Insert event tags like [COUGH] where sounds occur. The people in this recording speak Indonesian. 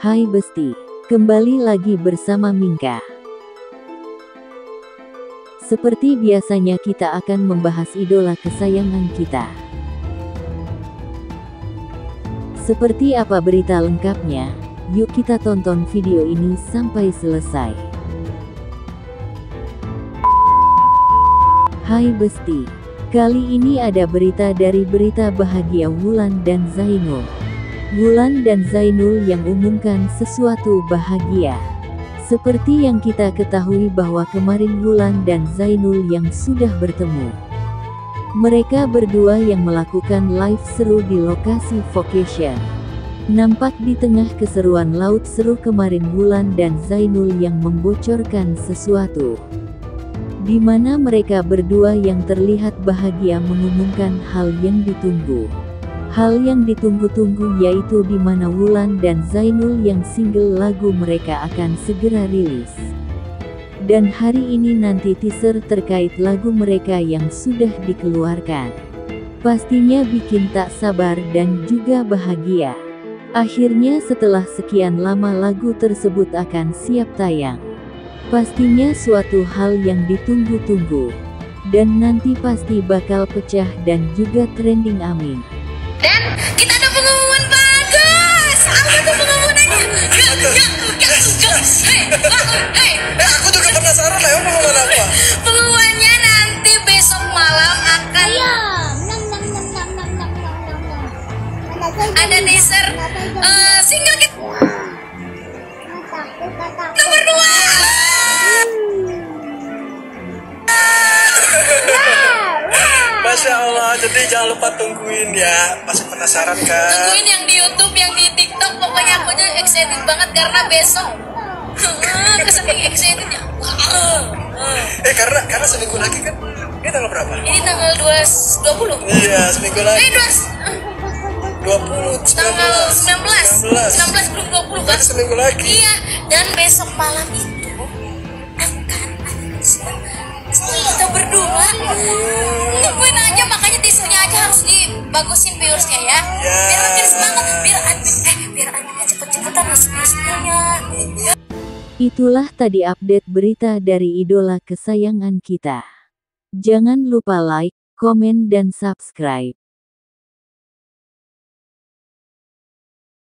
Hai Besti, kembali lagi bersama Mingka. Seperti biasanya kita akan membahas idola kesayangan kita. Seperti apa berita lengkapnya? Yuk kita tonton video ini sampai selesai. Hai Besti, kali ini ada berita dari berita bahagia Wulan dan Zainul. Wulan dan Zainul yang umumkan sesuatu bahagia. Seperti yang kita ketahui bahwa kemarin Wulan dan Zainul yang sudah bertemu. Mereka berdua yang melakukan live seru di lokasi vocation. Nampak di tengah keseruan laut seru kemarin Wulan dan Zainul yang membocorkan sesuatu. Di mana mereka berdua yang terlihat bahagia mengumumkan hal yang ditunggu. Hal yang ditunggu-tunggu yaitu di mana Wulan dan Zainul yang single lagu mereka akan segera rilis. Dan hari ini nanti teaser terkait lagu mereka yang sudah dikeluarkan. Pastinya bikin tak sabar dan juga bahagia. Akhirnya setelah sekian lama lagu tersebut akan siap tayang. Pastinya suatu hal yang ditunggu-tunggu. Dan nanti pasti bakal pecah dan juga trending amin. Dan kita Allah, jadi jangan lupa tungguin ya. Masih penasaran kan? Tungguin yang di YouTube, yang di TikTok. Pokoknya aku aja excited banget karena besok. [LAUGHS] Kesaking excitednya. Eh, karena karena seminggu lagi kan? Ini tanggal berapa? Ini tanggal 2 20. Iya, seminggu Eh, lagi. 2 20, 19. tanggal 19 19. 19 belum 20 kan Berarti seminggu lagi. iya dan besok malam itu akan ada kita berdua harus dibagusin viewersnya ya Ya. biar makin semangat biar admin eh biar adminnya cepet-cepetan masuk skillnya Itulah tadi update berita dari idola kesayangan kita. Jangan lupa like, komen dan subscribe.